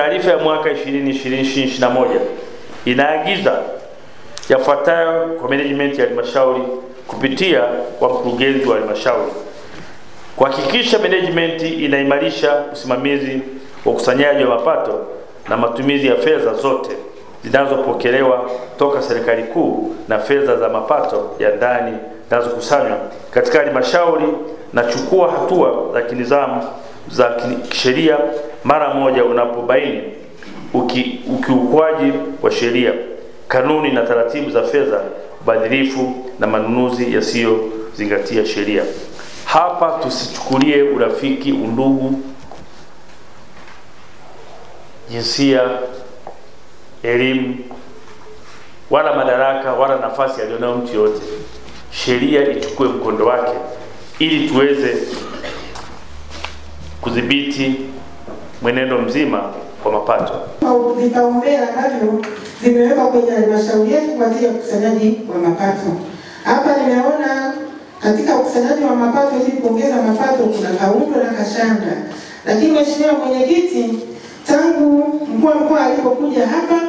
taarifa ya mwaka 2020-2021 inaagiza yafuatayo kwa management ya halmashauri kupitia kwa mkurugenzi wa halmashauri. Kuhakikisha management inaimarisha usimamizi wa ukusanyaji wa mapato na matumizi ya fedha zote zinazopokelewa toka serikali kuu na fedha za mapato ya ndani zinazokusanywa katika halmashauri na chukua hatua za kinizamu za kisheria mara moja unapobaini uki, ukiukwaji wa sheria, kanuni na taratibu za fedha, ubadhirifu na manunuzi yasiyozingatia sheria. Hapa tusichukulie urafiki, undugu, jinsia, elimu wala madaraka wala nafasi aliyonayo mtu yoyote. Sheria ichukue mkondo wake ili tuweze kudhibiti mwenendo mzima wa mapato. Vipaumbele ambavyo vimewekwa kwenye halmashauri yetu kwa ajili ya ukusanyaji wa mapato. Hapa nimeona katika ukusanyaji wa mapato, ili kuongeza mapato, kuna kaundo na kashanda, lakini mheshimiwa mwenyekiti, tangu mkuu wa mkoa alipokuja hapa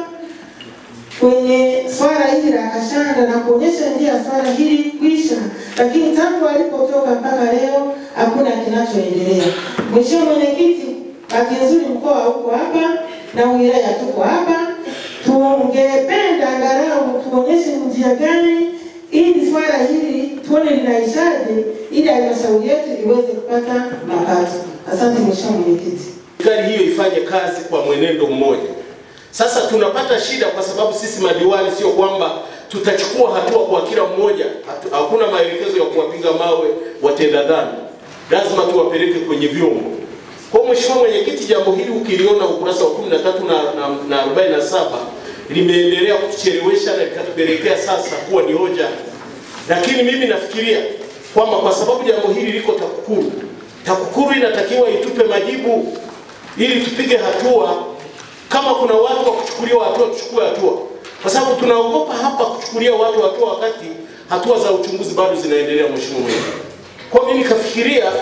kwenye swala hili la kashanda na kuonyesha njia swala hili kuisha, lakini tangu alipotoka mpaka leo hakuna kinachoendelea. Mheshimiwa mwenyekiti, bahati nzuri mkoa huko hapa na wilaya tuko hapa, tungependa angalau tuonyeshe njia gani ili swala hili tuone linaishaje, ili halmashauri yetu iweze kupata mapato. Asante mheshimiwa mwenyekiti. Serikali hiyo ifanye kazi kwa mwenendo mmoja. Sasa tunapata shida kwa sababu sisi madiwani sio kwamba tutachukua hatua kwa kila mmoja. Hakuna maelekezo ya kuwapiga mawe watenda dhambi, lazima tuwapeleke kwenye vyombo. Kwa mheshimiwa mwenyekiti, jambo hili ukiliona ukurasa wa 13 na, na, na 47 limeendelea kutuchelewesha na likatupelekea sasa kuwa ni hoja, lakini mimi nafikiria kwamba kwa sababu jambo hili liko TAKUKURU, TAKUKURU inatakiwa itupe majibu ili tupige hatua. Kama kuna watu wa kuchukuliwa hatua tuchukue hatua, kwa sababu tunaogopa hapa kuchukulia watu hatua wakati hatua za uchunguzi bado zinaendelea. Mheshimiwa Mwenyekiti, kwa mimi nikafikiria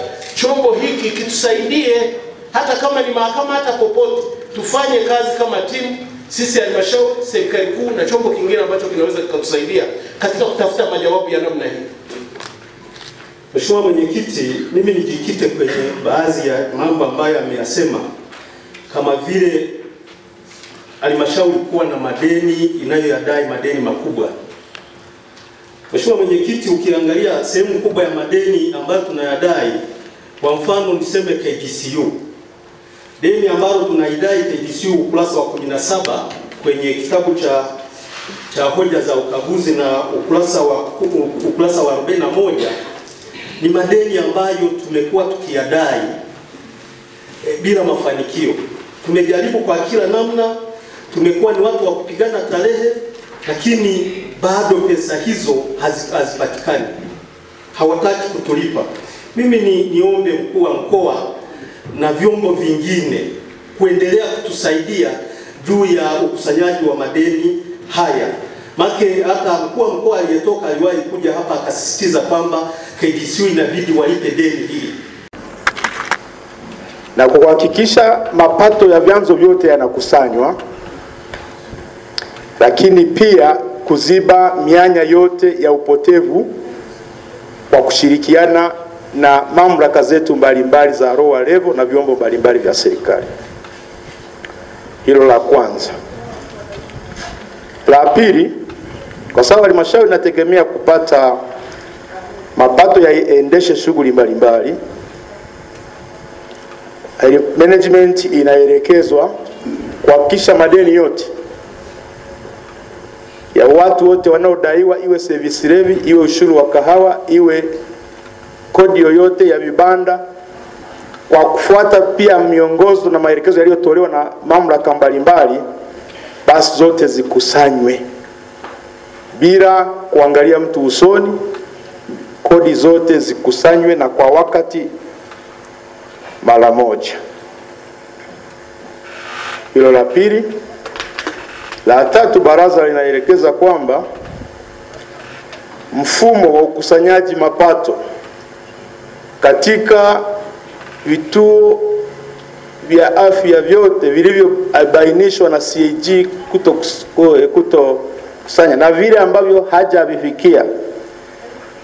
chombo hiki kitusaidie, hata kama ni mahakama, hata popote, tufanye kazi kama timu, sisi halmashauri, serikali kuu na chombo kingine ambacho kinaweza kikatusaidia katika kutafuta majawabu ya namna hii. Mheshimiwa Mwenyekiti, mimi nijikite kwenye baadhi ya mambo ambayo ameyasema kama vile halmashauri kuwa na madeni inayoyadai madeni makubwa. Mheshimiwa Mwenyekiti, ukiangalia sehemu kubwa ya madeni ambayo tunayadai, kwa mfano niseme KGCU, deni ambalo tunaidai KGCU ukurasa wa 17 kwenye kitabu cha cha hoja za ukaguzi na ukurasa wa ukurasa wa 41 ni madeni ambayo tumekuwa tukiyadai e, bila mafanikio. Tumejaribu kwa kila namna, tumekuwa ni watu wa kupigana tarehe, lakini bado pesa hizo hazipatikani, hawataki kutulipa. Mimi ni niombe mkuu wa mkoa na vyombo vingine kuendelea kutusaidia juu ya ukusanyaji wa madeni haya. Make hata mkuu wa mkoa aliyetoka aliwahi kuja hapa akasisitiza kwamba KDCU inabidi walipe deni hili. na kuhakikisha mapato ya vyanzo vyote yanakusanywa, lakini pia kuziba mianya yote ya upotevu kwa kushirikiana na mamlaka zetu mbalimbali za roa levo na vyombo mbalimbali vya serikali. Hilo la kwanza. La pili, kwa sababu halmashauri inategemea kupata mapato yaendeshe shughuli mbalimbali, management inaelekezwa kuhakikisha madeni yote ya watu wote wanaodaiwa, iwe service levy, iwe ushuru wa kahawa, iwe kodi yoyote ya vibanda, kwa kufuata pia miongozo na maelekezo yaliyotolewa na mamlaka mbalimbali, basi zote zikusanywe bila kuangalia mtu usoni, kodi zote zikusanywe na kwa wakati mara moja. Hilo la pili. La tatu, baraza linaelekeza kwamba mfumo wa ukusanyaji mapato katika vituo vya afya vyote vilivyobainishwa na CAG kuto kutokusanya na vile ambavyo hajavifikia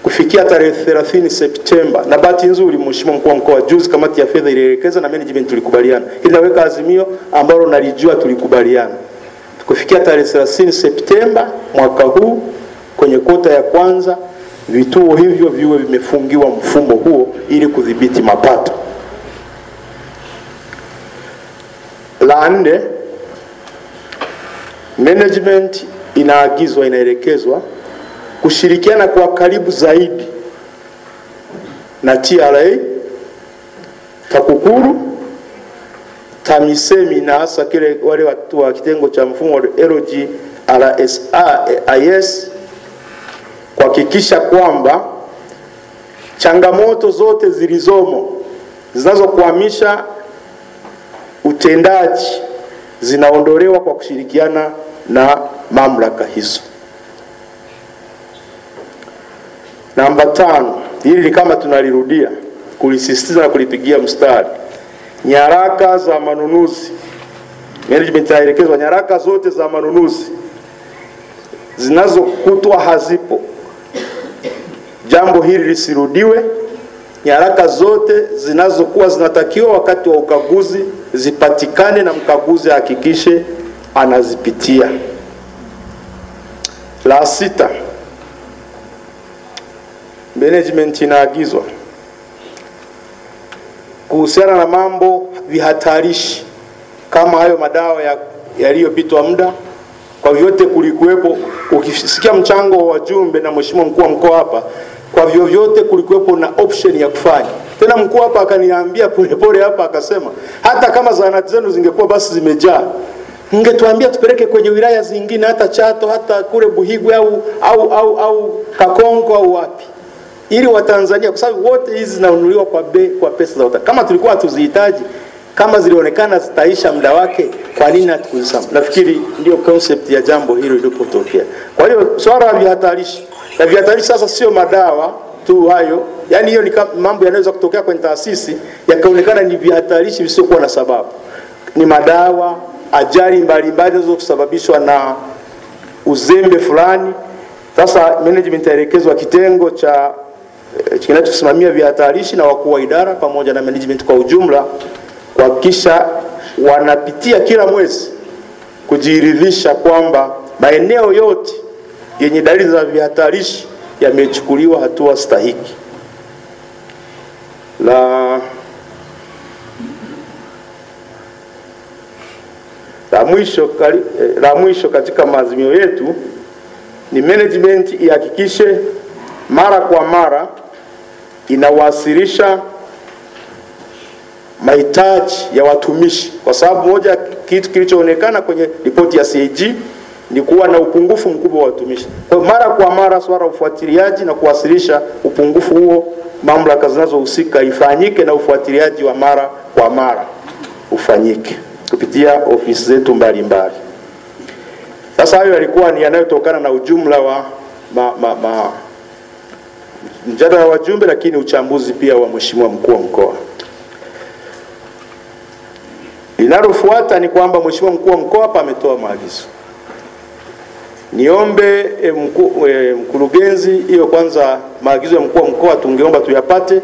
kufikia tarehe 30 Septemba. Na bahati nzuri, Mheshimiwa mkuu wa mkoa, juzi kamati ya fedha ilielekeza na management tulikubaliana, ili naweka azimio ambalo nalijua tulikubaliana kufikia tarehe 30 Septemba mwaka huu kwenye kota ya kwanza vituo hivyo viwe vimefungiwa mfumo huo ili kudhibiti mapato. La nne, management inaagizwa, inaelekezwa kushirikiana kwa karibu zaidi na TRA, TAKUKURU, TAMISEMI na hasa kile wale watu wa kitengo cha mfumo wa LGRSIS kuhakikisha kwamba changamoto zote zilizomo zinazokwamisha utendaji zinaondolewa kwa kushirikiana na mamlaka hizo. Namba tano, hili ni kama tunalirudia kulisisitiza na kulipigia mstari, nyaraka za manunuzi, management inaelekezwa nyaraka zote za manunuzi zinazokutwa hazipo, jambo hili lisirudiwe. Nyaraka zote zinazokuwa zinatakiwa wakati wa ukaguzi zipatikane na mkaguzi ahakikishe anazipitia. La sita, management inaagizwa kuhusiana na mambo vihatarishi kama hayo madawa yaliyopitwa ya muda, kwa vyote kulikuwepo, ukisikia mchango wa wajumbe na mheshimiwa mkuu wa mkoa hapa, kwa vyovyote kulikuwepo na option ya kufanya. Tena mkuu hapa akaniambia polepole hapa akasema, hata kama zahanati zenu zingekuwa basi zimejaa mngetuambia tupeleke kwenye wilaya zingine, hata Chato, hata kule Buhigwe au, au, au, au Kakonko au wapi ili Watanzania kwa sababu wote hizi zinanunuliwa kwa be, kwa pesa za wata. Kama tulikuwa hatuzihitaji, kama zilionekana zitaisha muda wake, kwa nini hatukuzisema? Nafikiri ndio concept ya jambo hilo lilipotokea. Kwa hiyo swala la vihatarishi na vihatarishi sasa sio madawa tu hayo, yani hiyo ni mambo yanaweza kutokea kwenye taasisi yakaonekana ni vihatarishi visiokuwa na sababu, ni madawa, ajali mbalimbali zinaweza kusababishwa na uzembe fulani. Sasa management yaelekezwa kitengo cha kinachosimamia vihatarishi na wakuu wa idara pamoja na management kwa ujumla kuhakikisha wanapitia kila mwezi kujiridhisha kwamba maeneo yote yenye dalili za vihatarishi yamechukuliwa hatua stahiki. La, la, mwisho, la mwisho katika maazimio yetu ni management ihakikishe mara kwa mara inawasilisha mahitaji ya watumishi, kwa sababu moja kitu kilichoonekana kwenye ripoti ya CAG ni kuwa na upungufu mkubwa wa watumishi. Kwa mara kwa mara swala ufuatiliaji na kuwasilisha upungufu huo mamlaka zinazohusika ifanyike na ufuatiliaji wa mara kwa mara ufanyike kupitia ofisi zetu mbalimbali. Sasa hayo yalikuwa ni yanayotokana na ujumla wa ma, ma, ma, mjadala wa wajumbe, lakini uchambuzi pia wa mheshimiwa mkuu wa mkoa. Linalofuata ni kwamba mheshimiwa mkuu wa mkoa hapa ametoa maagizo. Niombe e, mku, e, mkurugenzi, hiyo kwanza maagizo ya mkuu wa mkoa tungeomba tuyapate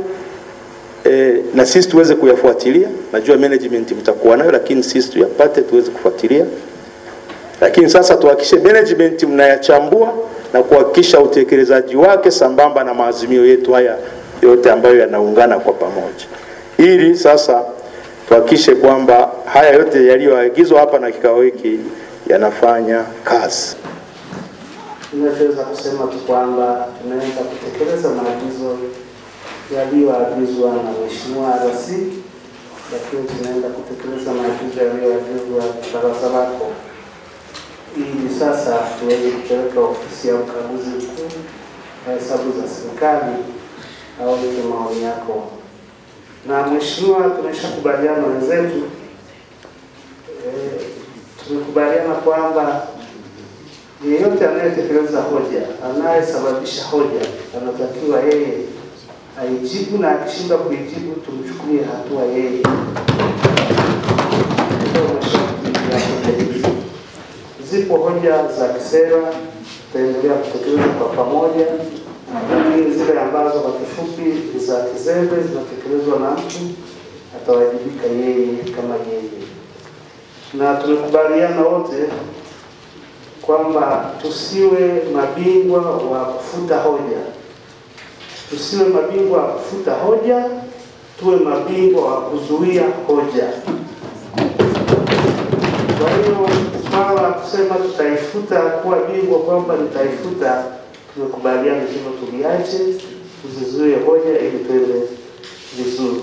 e, na sisi tuweze kuyafuatilia. Najua management mtakuwa nayo, lakini sisi tuyapate tuweze kufuatilia. Lakini sasa tuhakikishe management mnayachambua na kuhakikisha utekelezaji wake sambamba na maazimio yetu haya yote ambayo yanaungana kwa pamoja, ili sasa tuhakikishe kwamba haya yote yaliyoagizwa hapa na kikao hiki yanafanya kazi. Tunachoweza kusema tu kwamba tunaweza kutekeleza maagizo yaliyoagizwa na Mheshimiwa RC, lakini tunaenda kutekeleza maagizo yaliyoagizwa na baraza lako ili sasa tuweze kupeleka ofisi ya ukaguzi mkuu wa hesabu za serikali ile maoni yako. Na mheshimiwa, tumeshakubaliana wenzetu e, tumekubaliana kwamba Yeyote anayetekeleza hoja, anayesababisha hoja, anatakiwa yeye aijibu, na akishindwa kuijibu tumchukulie hatua yeye. Zipo hoja za kisera, tutaendelea kutekeleza kwa pamoja, lakini zile ambazo kwa kifupi za kizembe zinatekelezwa na mtu atawajibika yeye kama yeye, na tumekubaliana wote kwamba tusiwe mabingwa wa kufuta hoja, tusiwe mabingwa wa kufuta hoja, tuwe mabingwa wa kuzuia hoja. Kwa hiyo swala la kusema tutaifuta kuwa bingwa kwamba nitaifuta, tumekubaliana hivyo, tuliache tuzizuie hoja ili tuende vizuri.